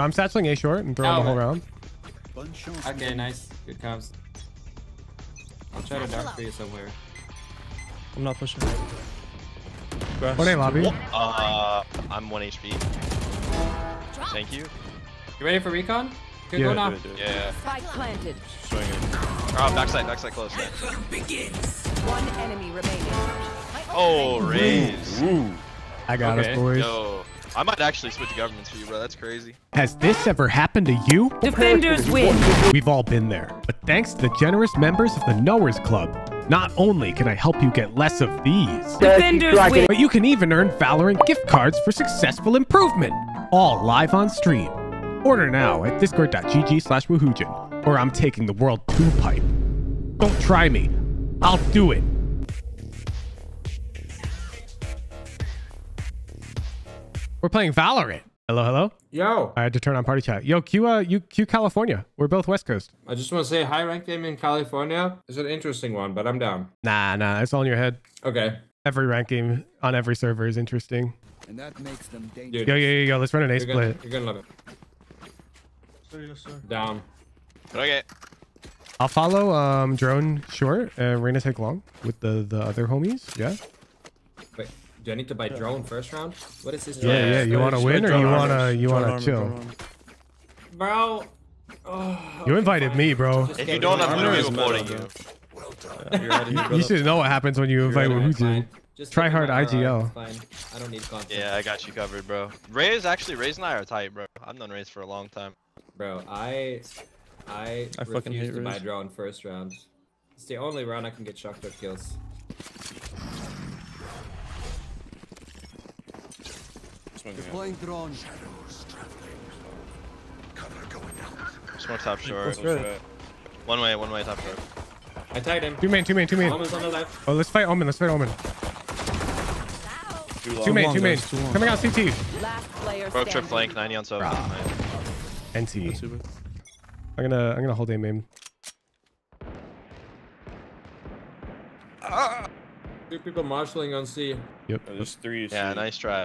Yeah, I'm satcheling A short and throwing Oh, the whole man. round. Okay, nice. Good comms. I'll try to dark for you somewhere. I'm not pushing. Grass. One A lobby. Uh, I'm 1 HP. Thank you. You ready for recon? Good Yeah. go now. Do it, do it. Yeah. Spike planted. Swing it. Oh, backside, backside close. One enemy remaining. Oh, raise. Ooh. I got Okay. us, boys. Yo, I might actually switch governments for you, bro. That's crazy. Has this ever happened to you? Defenders win. We've all been there. But thanks to the generous members of the Knowers Club, not only can I help you get less of these, Defenders win. but you can even earn Valorant gift cards for successful improvement. All live on stream. Order now at discord.gg slash woohoojin, or I'm taking the world to pipe. Don't try me. I'll do it. We're playing Valorant. Hello, hello. Yo, I had to turn on party chat. Yo, Q, uh, you Q California. We're both West Coast. I just want to say high ranked game in California is an interesting one, but I'm down. Nah, nah, it's all in your head. Okay. Every rank game on every server is interesting. And that makes them dangerous. Dude, Yo, yo, yo, yo, let's run an A you're gonna, split. you're gonna love it. Sir, yes, sir. Down. Okay. I'll follow um drone short and Reyna take long with the the other homies. Yeah. Wait, do I need to buy drone first round? What is this? Yeah, drone? yeah. You want to win go or you want to you want to chill? drone. Bro. Oh, You invited fine. me, bro. If you don't, me. I'm literally reporting you. Yeah, you're out of You should know what happens when you invite You're right, Woohoojin. fine. Just Try hard my IGL. Fine. I don't need content. Yeah, I got you covered, bro. Ray is actually Raze and I are tight, bro. I've known Raze for a long time. Bro, I I, I fucking refuse hate to buy drone first round. It's the only round I can get shotgun kills. Swing it. Deploying drone. Smoke top short. Let's go. One way, one way top short. I tagged him. Two main, two main, two main. Almost on the left. Oh, let's fight Omen. Let's fight Omen. Too long. Two main, long, two main. guys, too long. Coming out CT. Last player Broke trip flank, 90 on 7. NT. I'm gonna I'm gonna hold A main. Two people marshalling on C. Yep. Oh, There's three. Yeah, C. nice try.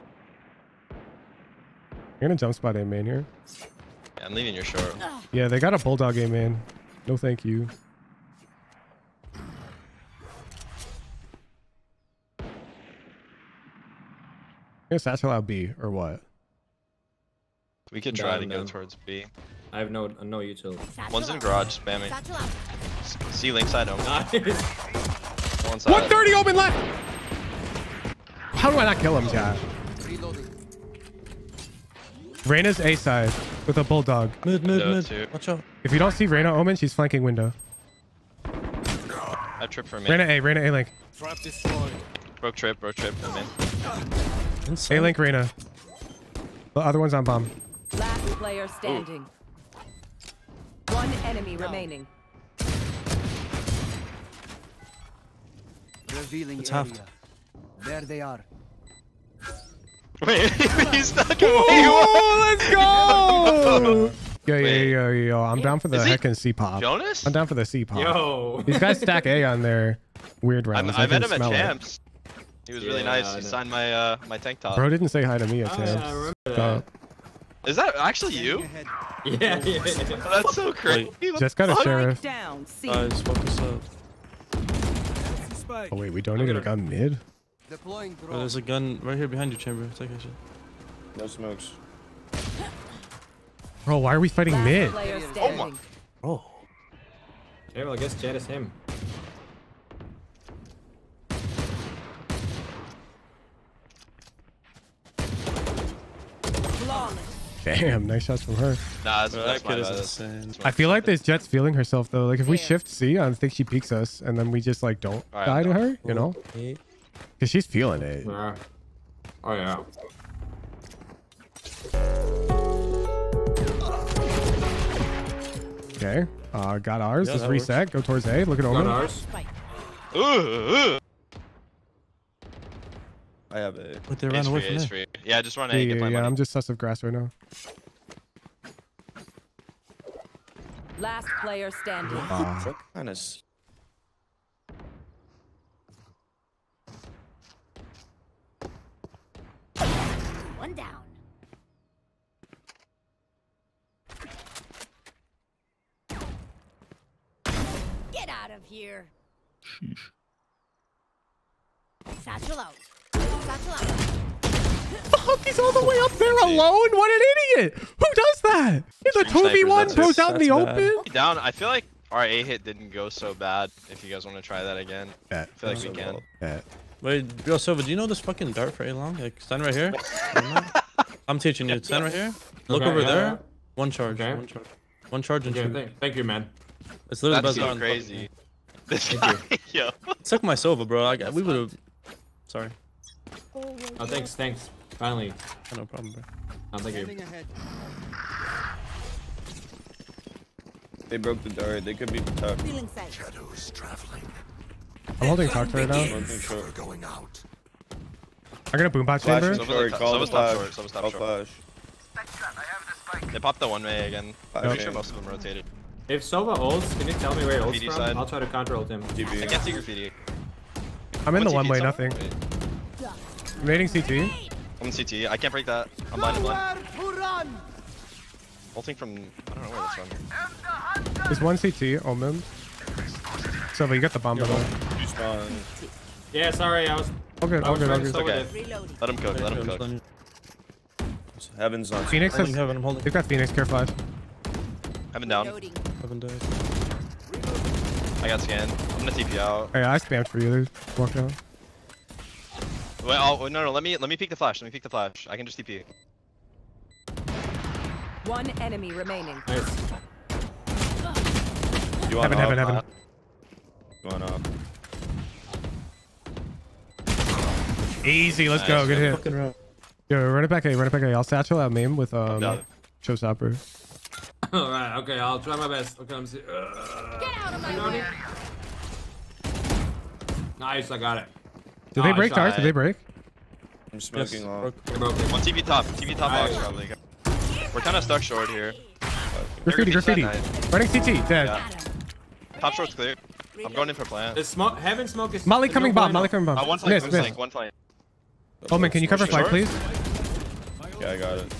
I'm gonna jump spot A main here. Yeah, I'm leaving your short. Yeah, they got a bulldog A main. No, thank you. I guess that's allowed B or what? We could try to go down. towards B. I have no no utility. One's in garage, spamming. S- C link side home. Nice. One side. 130 open left! How do I not kill him, chat? Reloading. Reyna's A side with a bulldog. Mid, mid, No, mid. two. Watch out. If you don't see Reyna Omen, she's flanking window. I trip for me. Reyna A, Reyna A link. Broke trip, broke trip. I'm in. A link Reyna. The other one's on bomb. Last player standing. One enemy remaining. Revealing It's area. halved. There they are. Wait, he's stuck in wait, what? Oh, let's go! Yo, yo, yo, yo, yo, I'm down for the Is heckin' C pop. Jonas? I'm down for the C pop. Yo. These guys stack A on their weird I, rounds. I met can him at smell it. Champs. He was really Yeah, nice. He signed my uh my tank top. Bro didn't say hi to me at Oh, yeah, I Champs. remember Uh, that. Is that actually you? Yeah, yeah, yeah. That's so crazy. What just the got a sheriff. Strike down. C. Guys, focus up. Oh wait, we don't even gonna- got mid. Deploying Bro, drone. there's a gun right here behind you, chamber. Take that shit. No smokes. Bro, why are we fighting Last mid? Oh my. Oh. Yeah, well, I guess Jet is him. Damn, nice shots from her. Nah, that's, Bro, that's that kid is insane. I feel like this Jet's feeling herself though. Like if we shift C, I think she peeks us, and then we just like don't Alright, die to her, you know? Cause she's feeling it. Yeah. Oh yeah. Okay. Uh, got ours. Yeah, Let's that reset. Go towards A. Look at Got ours. Ooh, ooh. I have a. But they Ace ran away free, from ace there. free. Yeah, just run Yeah, A. yeah, Get my yeah, money. I'm just sus of grass right now. Last player standing. Uh, Kind of. Satchel out. Satchel out. Fuck, he's all the way up there alone? What an idiot! Who does that? He's a 2v1 snipers, goes that's- out in the bad. open? Down. I feel like our A hit didn't go so bad. If you guys want to try that again, Bet. I feel like we can. Bet. Wait, yo, Sova, do you know this fucking dart for A long? Like, stand right here. I'm teaching you. Stand right here. Look Okay, over yeah, there. One charge. Okay. One charge. One charge and Okay, shoot. thank, thank you, man. It's literally That's the best so crazy. This guy, yo. Suck my Silva, bro. I got, we would have. Sorry. Oh, thanks, thanks. Finally. No problem, bro. Oh, thank you. Standing. They broke the dart. They could be tough. Feeling safe. I'm holding talk right now. Smoking short. I'm gonna boombot Flash chamber. is Someone's short. like- Call the top flash. short, someone's top Call short. flash. They popped the one way again. Flash Pretty sure most of them rotated. If Sova ults, can you tell me where he ults PD from? side. I'll try to counter ult him. I TB. can't see graffiti. I'm in the one One way, nothing. Wait, raiding CT. I'm in CT. I can't break that. I'm blind. I'm blind. Ulting from. I don't know where that's from. There's one CT, Omen. Sova, you got the bomb, by the way. You spawn. Yeah, sorry, I was. All good, I all was good, all trying good. slow okay. Let him cook. Let him cook. holding Heaven's on. Phoenix has, heaven. I'm holding. they've got Phoenix, care flash. Heaven down. Reloading. Heaven died. I got scanned. I'm gonna TP out. Hey, I spammed for you. There's walk out. Wait, oh no no. Let me let me peek the flash. Let me peek the flash. I can just TP. One enemy remaining. Nice. You want Heaven, heaven, off? heaven. Going off. Easy, let's Nice, go. Good yeah. hit. Yo, run it back A, run it back A. I'll satchel out main with um down. Showstopper. Alright, okay, I'll try my best. Okay, let me see. Uh, Get out of my Reloading. way. nice, I got it. Did they Nice, break darts? Did they break? I'm Yes. smoking long. broke. I. One TP top. TP top box probably. We're kind of stuck short here. Graffiti, graffiti's graffiti. that Running CT, dead. Yeah. Top short's clear. I'm going in for plant. The smoke, heaven smoke is. Molly coming no bomb. Molly coming bomb. Uh, one flank. miss, One miss. flank. One flank. Omen, can you cover flag, Short? please? Yeah, I got it.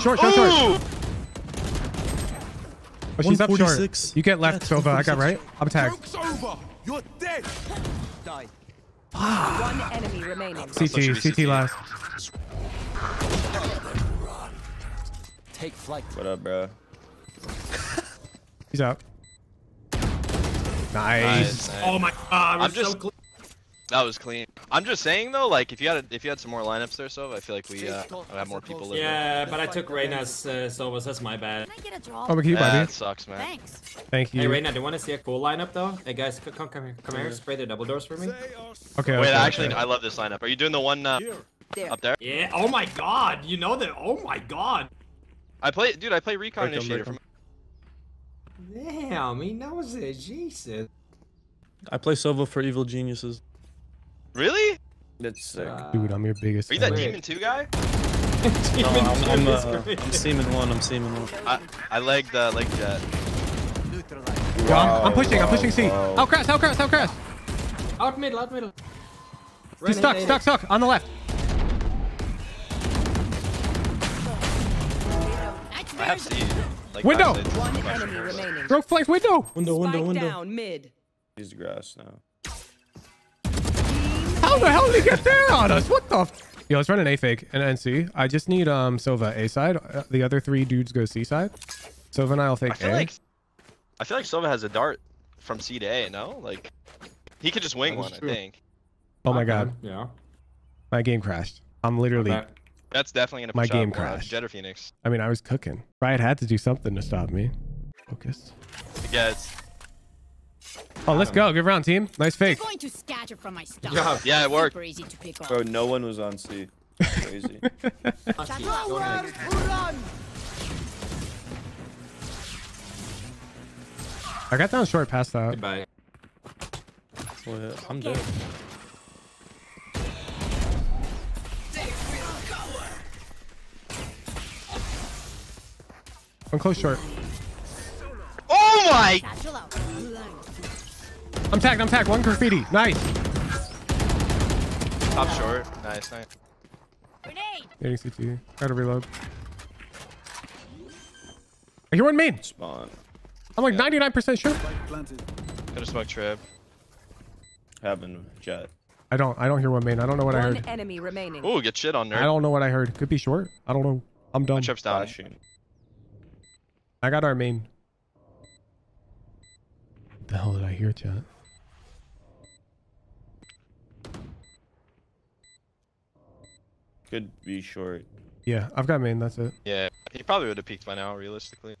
Short, short, short. Ooh! Oh, she's up short. 146. You get left, That's Sova. I got right. I'm tagged. Die. Ah. One enemy remaining. CT, CT CT. last. Take flight. What up, bro? He's out. Nice. Nice, nice. Oh my god, I'm just- clean. That was clean. I'm just saying though, like if you had if you had some more lineups there, so I feel like we uh, have more people. living. Yeah, but I took Reyna's uh, Sovas, that's my bad. Can I get a draw? Oh, but you, Yeah, buddy. that sucks, man. Thanks. Thank you. Hey you. Reyna, do you want to see a cool lineup though? Hey guys, come, come here, come here, spray the double doors for me. Okay. Wait, okay, actually, okay. I love this lineup. Are you doing the one uh, There. up there? Yeah. Oh my god, you know that? Oh my god. I play, dude. I play Recon Break 'em, Initiator. break From, Damn, he knows it. Jesus. I play Sova for evil geniuses. Really? That's sick. Uh, Dude, I'm your biggest Are you that fan. Wait. Demon Two guy? No, I'm, I'm, That's uh, great. I'm Seaman 1. I'm Seaman 1. I I legged uh, leg jet. Neutralize. Yo, I'm, I'm pushing, I'm pushing C. wow. Out crash, out crash, out crash. Out middle, out middle. He's stuck, stuck, stuck. On the left. I have C. Like, Window! backside. One enemy remaining. Broke flank window. Window, window, Spike window. down mid. He's grass now. How the hell did he get there on us? What the? F- Yo, let's run an A fake and NC. I just need um Sova A side. Uh, The other three dudes go C side. Sova and I'll fake I feel A. like I feel like Sova has a dart from C to A. No, like he could just wing one. true. I think oh my god, Yeah. my game crashed. I'm literally. Okay. that's definitely gonna My game out more, crashed. Jet or Phoenix. I mean, I was cooking. Riot had to do something to stop me. Focus. Yeah, it's Oh, let's go. Good round, team. Nice fake. Going to scatter from my stuff. Yeah. yeah, it worked. Super easy to pick up. Bro, no one was on C. Crazy. Satchel out. Go ahead. I got down short past that. Goodbye. Well, I'm dead. I'm close short. Oh my! Satchel out. I'm tagged. I'm tagged. One graffiti. Nice. Top short. Nice, nice. Grenade. Getting CT. Gotta reload. I hear one main. Spawn. I'm like 99% sure. Gonna smoke trip. Having jet. I don't. I don't hear one main. I don't know what I One heard. enemy remaining. Ooh, get shit on there. I don't know what I heard. Could be short. I don't know. I'm dumb. Trip's down. Flashing. I got our main. What the hell did I hear, chat? Could be short. Yeah, I've got main. That's it. Yeah, he probably would have peaked by now, realistically.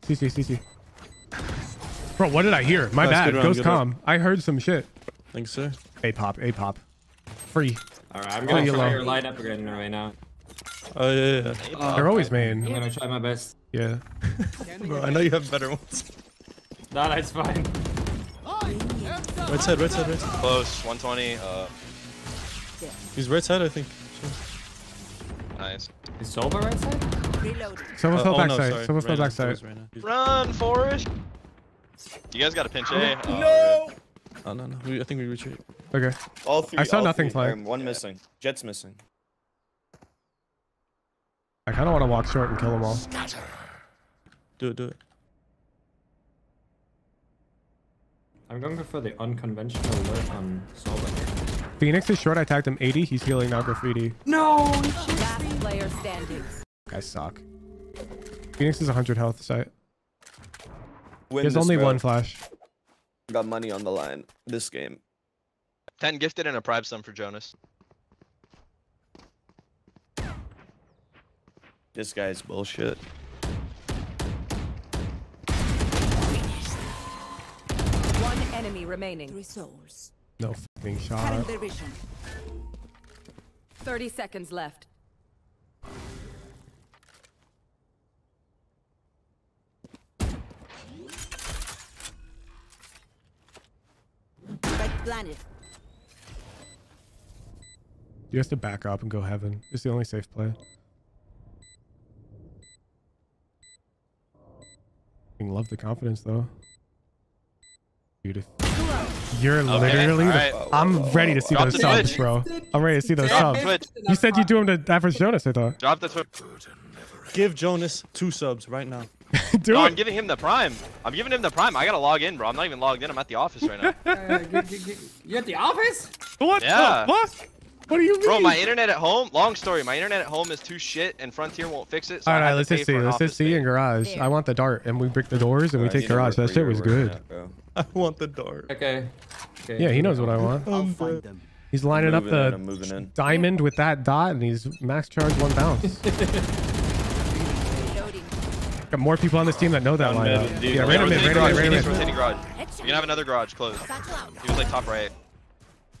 CC, CC. Bro, what did I hear? My Nice, bad. good Ghost good calm. I heard some shit. Thanks, sir. A pop, A pop. Free. Alright, I'm gonna you try low. your lineup again right now. Oh yeah, yeah, yeah. They're always main. I'm main. gonna try my best. Yeah. Bro, I know you have better ones. No, that's fine. Right side, right side, right side. Close, 120. Uh, He's right side, I think. Nice. Is Sova right side? Reloading. Someone Uh, fell oh, no, backside. sorry. Someone fell Right now, backside. right now. He's- Run, Forrest. You guys got a pinch A. Uh, No! Oh no, no. We, I think we retreat. Okay. All three. I saw all nothing three. fly. Um, One missing. Jet's missing. I kind of want to walk short and kill them all. Do it, do it. I'm going for the unconventional alert on Sova. Phoenix is short. I tagged him 80. He's healing now graffiti. Last player standing. Guys suck. Phoenix is 100 health site. Win There's only bro. one flash. Got money on the line this game. 10 gifted and a prime sum for Jonas. This guy's bullshit. One enemy remaining. Three souls. No fucking shot. their vision. 30 seconds left. Right planet. You have to back up and go heaven. It's the only safe play. I love the confidence though. If you're Okay, literally. the- alright. I'm ready to see Drop those subs, Twitch. bro. I'm ready to see those Drop subs. Twitch. You said you do them to average Jonas, I thought. Drop the Twitch. Give Jonas two subs right now. do No, I'm giving him the prime. I'm giving him the prime. I gotta log in, bro. I'm not even logged in. I'm at the office right now. Uh, you at the office? What Yeah. the fuck? What do you mean? Bro, my internet at home, long story, my internet at home is too shit and Frontier won't fix it. So All I right, had to let's just see. Let's just see in garage. I want the dart, and we break the doors and we Alright, take garage. That shit was good. at. I want the dart. Okay. okay. Yeah, he knows what I want. I'll find them. He's lining up Moving in, the in. diamond with that dot, and he's max charge one bounce. Got more people on this team that know that Down mid, lineup. Yeah, Yeah, right in mid, rotating right in garage, mid, right in Phoenix mid. rotating garage. Headshot. You have another garage closed. He was like top right.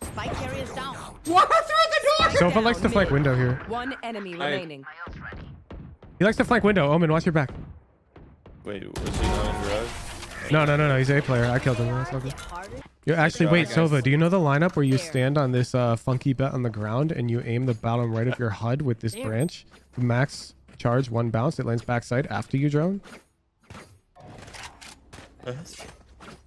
Spike carriers down. Sova likes to flank window here. One enemy remaining. He likes to flank window. Omen, watch your back. Wait, was he on in garage? No, no, no, no. He's a player. I killed him. That's okay. Harder. You actually wait, guys. Sova. Do you know the lineup where you stand on this uh, funky bet on the ground and you aim the bottom right of your HUD with this branch? Max charge one bounce. It lands backside after you drone.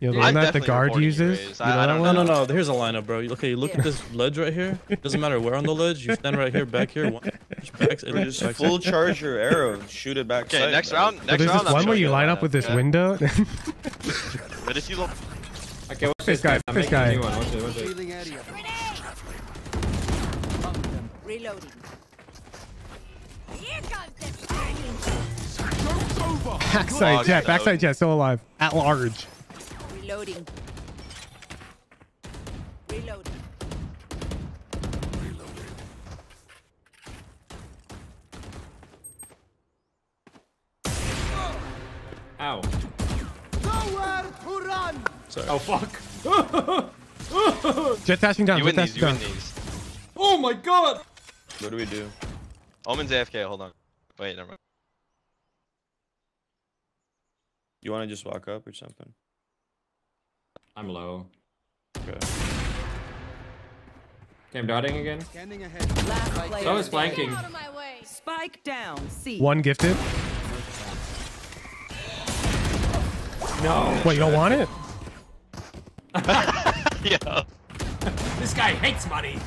You know the Yeah, one I'm that the definitely guard reporting you, uses. Raze. You know I that don't No, one? no, no. Here's a lineup, bro. Okay, you look at this ledge right here. Doesn't matter where on the ledge. You stand right here, back here. One, back, it Just back full charge your arrow. Shoot it back. Okay, next round. So Next there's round. this I'm one where showing you line up with this okay? window. But if you look, Okay, watch This this, guy, guys. I'm this making guy. new one. Watch it, watch it. Reloading. Here comes the backside jet, backside jet, still alive. At large. Reloading. Reloading. Ow. Nowhere to run. Oh, fuck. Jet dashing down, you jet win these. dashing You win down. these. Oh my god! What do we do? Omen's AFK. Hold on. Wait, never mind. You want to just walk up or something? I'm low. Okay. Okay, I'm darting again. Scanning ahead. Last player So flanking. Out of my way. Spike down. C. One gifted. No. Wait, you don't want it? yeah. This guy hates money.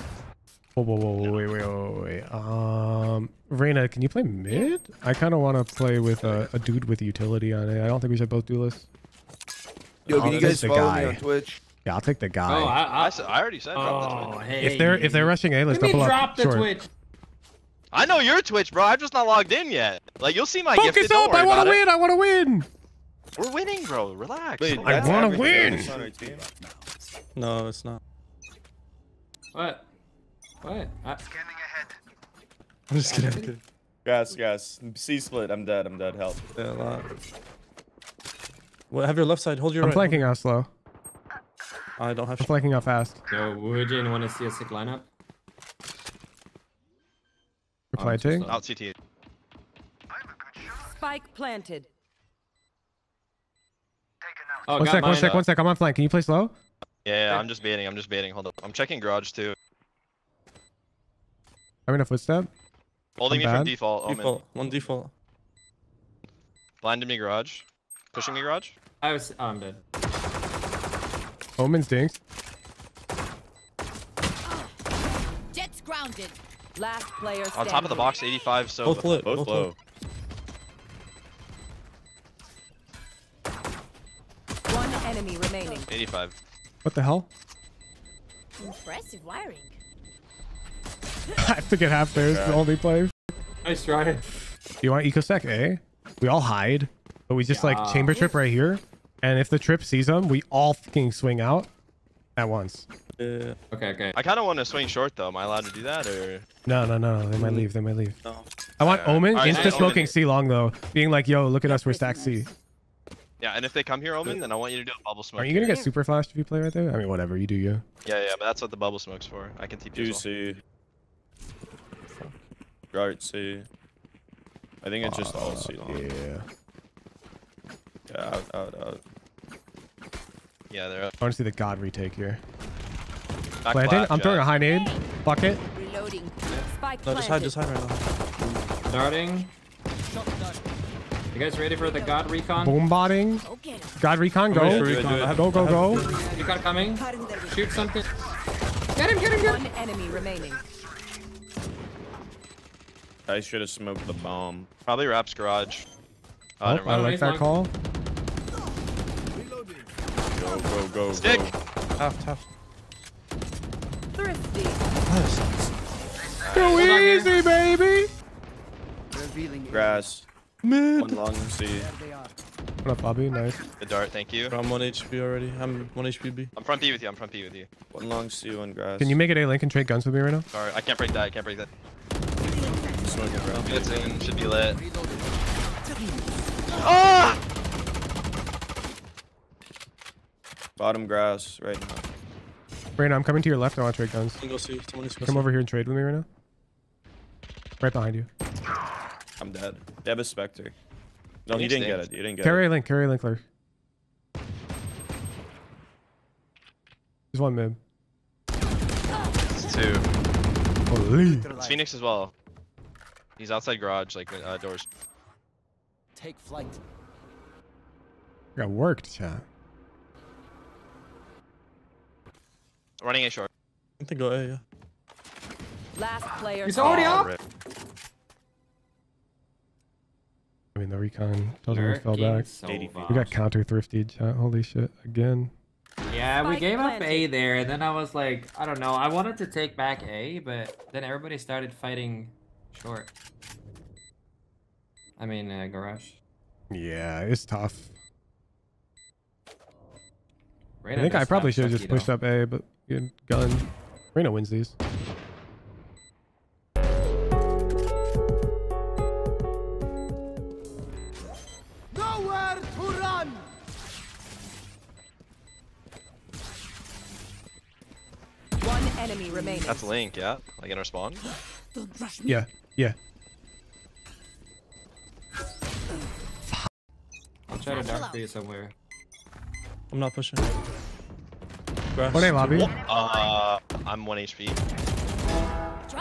Whoa, whoa, whoa, wait, wait, wait, wait. Um, Reyna, can you play mid? I kind of want to play with a, a dude with utility on it. I don't think we should both do this. Yo, Oh, can you guys is the me guy. on Twitch? Yeah, I'll take the guy. Oh, I, I, I, s- I already said drop the oh, Twitch. hey. if they're if they're rushing A, let's Let me double drop up. the Short. Twitch. I know your Twitch, bro. I'm just not logged in yet. Like you'll see my Focus gifted. Don't up! I want about to it. win! I want to win! We're winning, bro. Relax. Wait, Relax. that's wanna win. else on our team? No, it's not. What? What? I, I'm just kidding. Gas, gas. C split. I'm dead. I'm dead. Help. Yeah, a lot. Well, have your left side. Hold your I'm right. flanking out slow. I don't have. I'm flanking out fast. so, you want to see a sick lineup? We're Oh, planting. just, Out CT. Spike planted. Oh, One got sec, one mine. sec, one sec. I'm on flank. Can you play slow? Yeah, yeah, I'm just baiting. I'm just baiting. Hold up. I'm checking garage too. I'm in a footstep. Holding I'm me from default. Omen. Default. One default. Blinding me garage. Pushing me garage. I was. Oh, I'm dead. Omen stinks. Jets grounded. Last player On top of the box, 85. So Both lit. Both Both low. low. One enemy remaining. 85. What the hell? Impressive wiring. I have to get half there. It's the only play. Nice try. You want ecosec A? Eh? We all hide, but we just like chamber trip right here. And if the trip sees them, we all fucking swing out at once. Yeah. Okay, okay. I kind of want to swing short though. Am I allowed to do that or? No, no, no. They might leave. They might leave. No. I want Alright. Omen Alright, insta Omen. smoking C long though, being like, "Yo, look at us. We're stack C." Yeah, and if they come here, Omen, then I want you to do a bubble smoke. Aren't you gonna here. get super flashed if you play right there? I mean, whatever you do, you. Yeah, yeah, but that's what the bubble smoke's for. I can TP Two as well. C. Guard C. I think it's just all C long. Yeah. Yeah, out, out, out. Yeah, they're up. I want to see the god retake here. Back Planting. flat, I'm throwing a Jet. high nade. Bucket. Reloading. Spike No, just hide. Just hide right now. Starting. You guys ready for the God Recon? Boom botting. Go get 'em. God recon. Wait for Go. recon. I have- Go, go, I have- go. Coming. Shoot something. Get him, get him, get him. One enemy remaining. I should have smoked the bomb. Probably wraps garage. Oh, Oh, I like that long. call. Go, go, go, Stick. go. Half, half. Thrifty. Too on here. easy, baby. Grass. One long C. What up, Bobby? Nice. The dart, thank you. I'm one HP already. I'm one HP I'm front B with you. I'm front B with you. One long C, one grass. Can you make it A link and trade guns with me right now? Sorry, I can't break that. I can't break that. smoke it, bro? It's in. Should be lit. Ah! Bottom grass right now. Reyna, I'm coming to your left. I want to trade guns. Go see. Someone Come over here and trade with me right now. Right behind you. I'm dead. They have a Spectre. No, he didn't get it. You didn't get Carry it. A link. Carry A link, clear. There's one mid. It's two. Holy. It's Phoenix as well. He's outside garage, like uh, doors. Take flight. Got worked, chat. Running a short. I think go A. Yeah. Last player He's already standing. up. rip. I mean, the recon totally fell Lurking back. so We got fast. counter thrifty, chat. Holy shit. Again. Yeah, we Spike gave up. A there, and then I was like, I don't know. I wanted to take back A, but then everybody started fighting short. I mean, uh, garage. Yeah, it's tough. I think I probably should have just sucky, pushed though. up A, but good gun. Reyna wins these. Nowhere to run! One enemy remaining. That's Link, yeah. Like in our spawn. Don't rush me. Yeah, yeah. I'll try to dark for you somewhere. I'm not pushing. Grass. One A lobby. Uh, I'm one HP.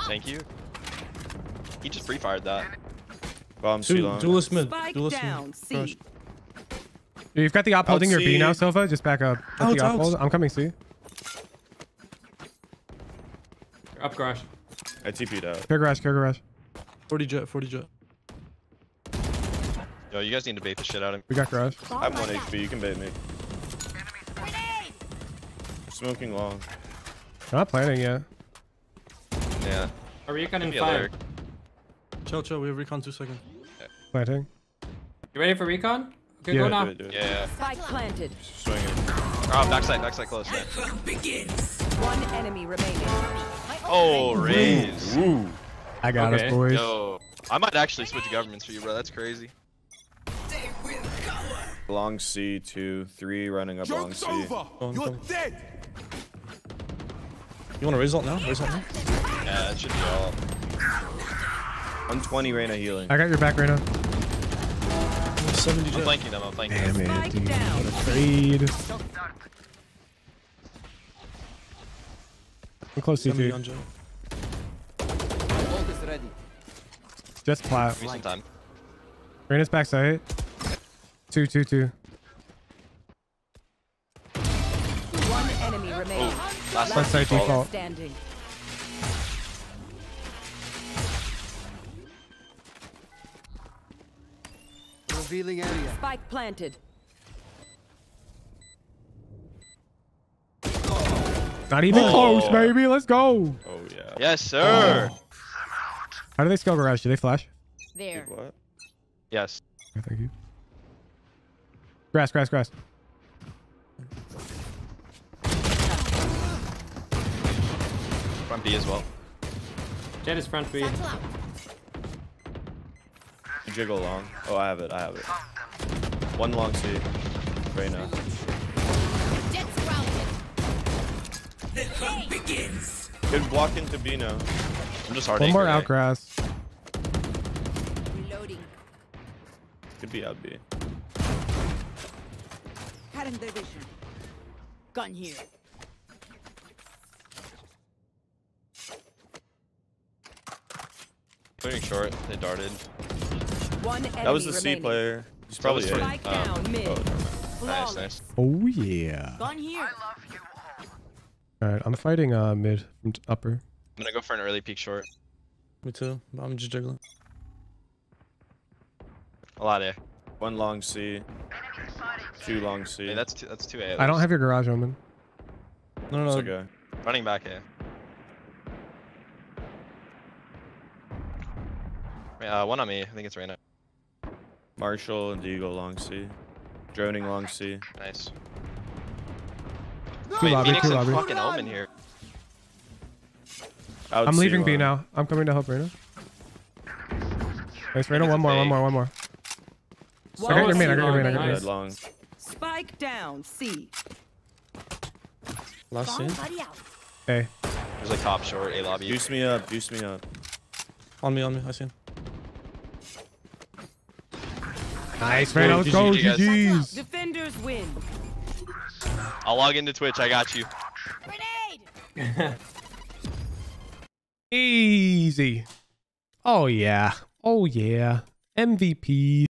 Thank you. He just pre-fired that. Bomb C Two, long. duelist mid. Spike Duelist down. mid. You've got the op holding your B now, Sova. Just back up. Out, the op hold. I'm coming, see. Up garage. I TP'd out. Care garage, care garage. 40 jet, 40 jet. Yo, you guys need to bait the shit out of me. We got garage. I'm 1 HP. You can bait me. Grenade! Smoking long. I'm not planning yet. Yeah. Are recon in Be a five? lyric. Chill, chill. We have recon two seconds. Planting. You ready for recon? Okay, Yeah. go now. Do it, do it. Yeah, yeah. Spike planted. Swinging. Oh, backside, backside close. Yeah. One enemy remaining. Oh, raise. Ooh. I got Okay. us, boys. Yo, I might actually switch governments for you, bro. That's crazy. Long C, two, three, running up long C. Go on, go on. You want to result now? Result now? Yeah, that should be all. 120 Reyna healing. I got your back right now. 70 I'm jet. flanking them. I'm flanking Damn them. it, Spike dude. What a trade. I'm close 70 CT. on jet. Ult is ready. Just plat. Give me some time. Reyna's backside. Two, two, two. Last Left side default. default. Standing. Revealing area. Spike planted. Not even Oh. close, baby. Let's go. Oh, yeah. Yes, sir. Oh. How do they scale garage? Do they flash? There. What? Yes. Okay, thank you. Grass, grass, grass. Front B as well. Jet is front B. Satchel out. Jiggle long. Oh, I have it. I have it. One long C. Reyna. Jets grounded. Good walk into B now. I'm just hard One more anchoring, out eh? Reloading. Could be out B. Cutting their vision. Gun here. Clearing short. They darted. One enemy That was the C remaining. player. He's probably was A. Spike Oh. down mid. Never mind. Nice, nice. Oh, yeah. Gun here. All right, I'm fighting uh mid from upper. I'm gonna go for an early peek short. Me too. I'm just jiggling. A lot of One long C. Two long C. Hey, that's two, that's two A. at I don't have your garage open. No, no, It's no. okay. running back A. Uh, one on me. I think it's Reyna. Marshal and Deagle long C. Droning long C. Nice. Two Wait, lobby, Phoenix two and lobby. fucking Omen here. Out I'm C leaving B now. I'm coming to help Reyna. Nice, Reyna. One more, one more, one more. I got your main, I got your main, I got your main. long. Spike down C. Last scene. Body out. Hey, There's a top short A lobby. Juice me up. Juice me up. On me, on me. I see him. Nice, Reyna. Let's go. GG. GG's. Defenders win. I'll log into Twitch. I got you. Grenade. Easy. Oh yeah. Oh yeah. MVP.